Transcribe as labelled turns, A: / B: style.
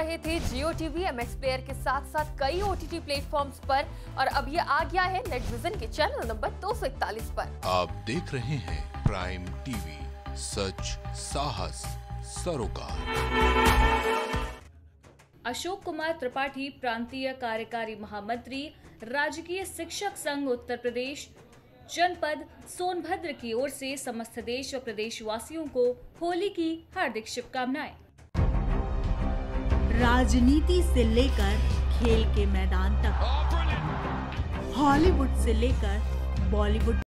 A: रहे थे Jio TV M X player के साथ साथ कई ओ टी टी प्लेटफॉर्म्स पर और अब ये आ गया है नेटविजन के चैनल नंबर दो सौ इकतालीस पर।
B: आप देख रहे हैं प्राइम टीवी सच साहस सरोकार।
C: अशोक कुमार त्रिपाठी प्रांतीय कार्यकारी महामंत्री राजकीय शिक्षक संघ उत्तर प्रदेश जनपद सोनभद्र की ओर से समस्त देश और प्रदेशवासियों को होली की हार्दिक शुभकामनाएँ।
D: राजनीति से लेकर खेल के मैदान तक। हॉलीवुड से लेकर बॉलीवुड